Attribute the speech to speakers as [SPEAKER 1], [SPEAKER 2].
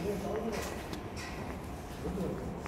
[SPEAKER 1] 实验交易，不做。